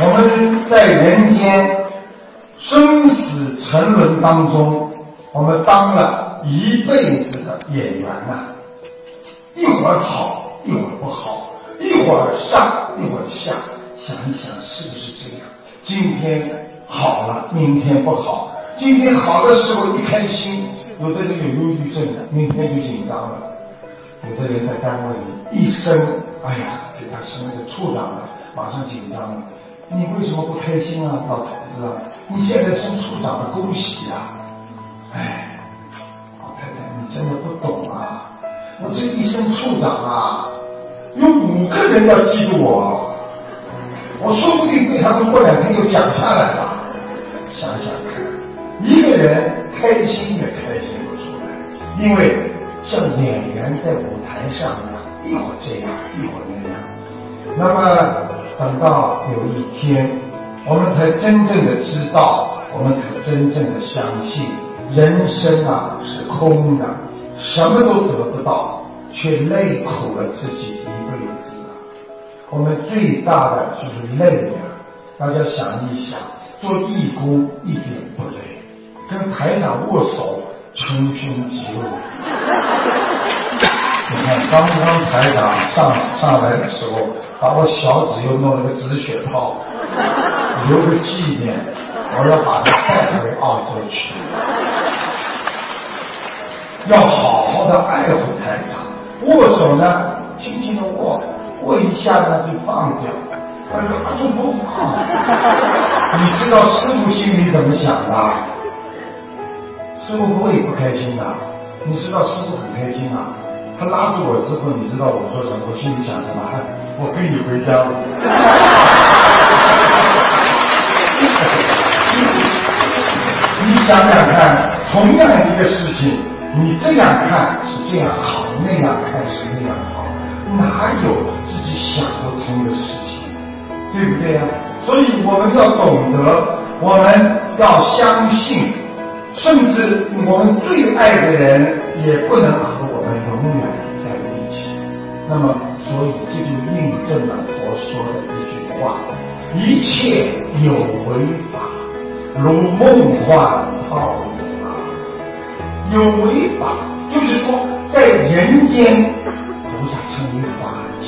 我们在人间生死沉沦当中，我们当了一辈子的演员呐、一会儿好，一会儿不好，一会儿上，一会儿下。想一想，是不是这样？今天好了，明天不好。今天好的时候一开心，有的人有忧郁症的，明天就紧张了。有的人在单位里一升，哎呀，给他升个处长了，马上紧张了。你为什么不开心啊，老头子？你现在升处长了，恭喜呀、哎，老太太，你真的不懂啊！我这一升处长啊，有五个人要记住我，我说不定对他们过两天又讲下来了。想想看，一个人开心也开心不出来，因为像演员在舞台上一样，一会儿这样，一会儿那样。那么等到有一天，我们才真正的知道，我们才真正的相信，人生啊是空的，什么都得不到，却累苦了自己一辈子啊。我们最大的就是累呀、大家想一想，做义工一点不累，跟台长握手，捶胸极恶。你看，刚刚台长上上来的时候，把我小指又弄了个止血泡，留个纪念，我要把它带回澳洲去。要好好的爱护台长，握手呢，轻轻的握，握一下呢就放掉，拿住不放。你知道师傅心里怎么想的？师傅不会不开心的，你知道师傅很开心啊。他拉住我之后，你知道我说什么？我心里想什么？我跟你回家。你想想看，同样一个事情，你这样看是这样好，那样看是那样好，哪有自己想不通的事情？对不对呀、所以我们要懂得，我们要相信，甚至我们最爱的人也不能和我永远在一起。那么，所以这就印证了佛说的一句话：一切有为法，如梦幻泡影啊。有为法，就是说在人间，菩萨称为法界。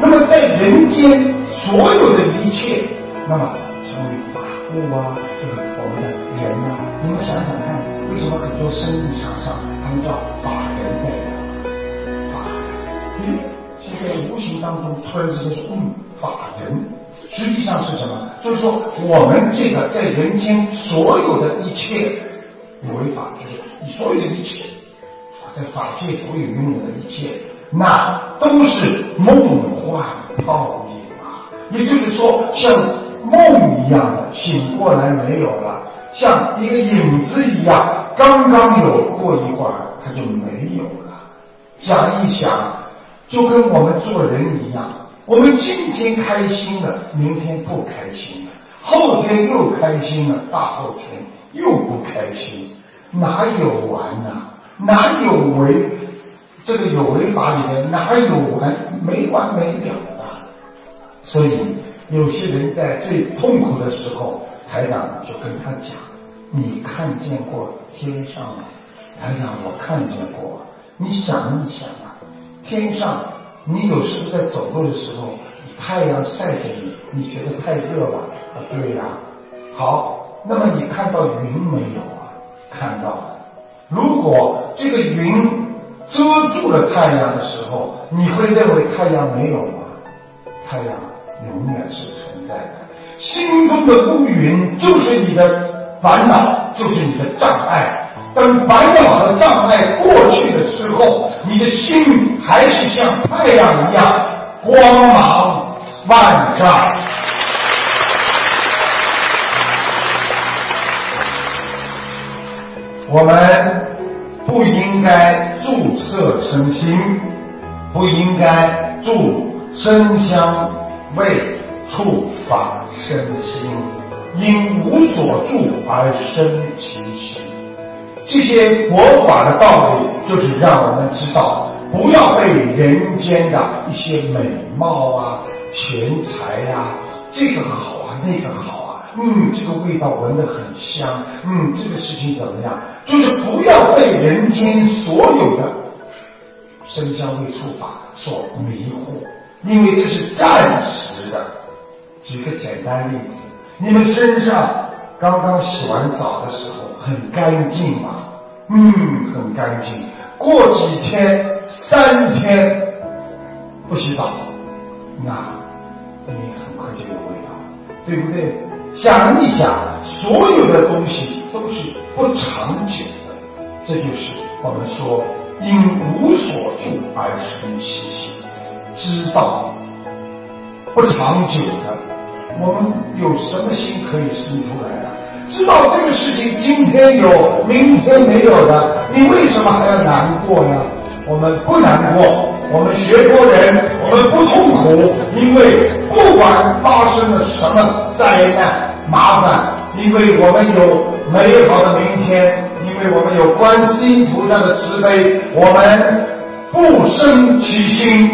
那么在人间所有的一切，那么成为法物啊，就是我们的人啊。你们想想看，为什么很多生意场上他们叫法现在无形当中突然之间说，嗯，法人，实际上是什么？就是说我们这个在人间所有的一切有为法，就是你所有的一切。在法界所有拥有的一切，那都是梦幻泡影啊！也就是说，像梦一样的醒过来没有了，像一个影子一样，刚刚有过一会儿，它就没有了。想一想，就跟我们做人一样，我们今天开心了，明天不开心了，后天又开心了，大后天又不开心，哪有完呐、哪有为？这个有为法里面哪有完？没完没了的。所以有些人在最痛苦的时候，台长就跟他讲：“你看见过天上吗？”台长，我看见过。你想一想啊，天上你有时候在走路的时候，太阳晒着你，你觉得太热了啊？对呀、好，那么你看到云没有啊？看到了。如果这个云遮住了太阳的时候，你会认为太阳没有吗？太阳永远是存在的。心中的乌云就是你的烦恼，就是你的障碍。等烦恼和障碍过去的时候，你的心还是像太阳一样光芒万丈。我们不应该注色身心，不应该注声香味触法身心，因无所住而生其心。这些佛法的道理，就是让我们知道，不要被人间的一些美貌啊、钱财呀、这个好啊、那个好啊，嗯，这个味道闻得很香，嗯，这个事情怎么样？就是不要被人间所有的生香味触法所迷惑，因为这是暂时的。举个简单例子，你们身上刚刚洗完澡的时候很干净吗？嗯，很干净。过几天、三天不洗澡，那你很快就有味道，对不对？想一想，所有的东西都是不长久的，这就是我们说因无所住而生其心，知道不长久的，我们有什么心可以生出来的？知道这个事情今天有，明天没有的，你为什么还要难过呢？我们不难过，我们学佛人，我们不痛苦，因为不管发生了什么灾难、麻烦，因为我们有美好的明天，因为我们有观世音菩萨的慈悲，我们不生其心。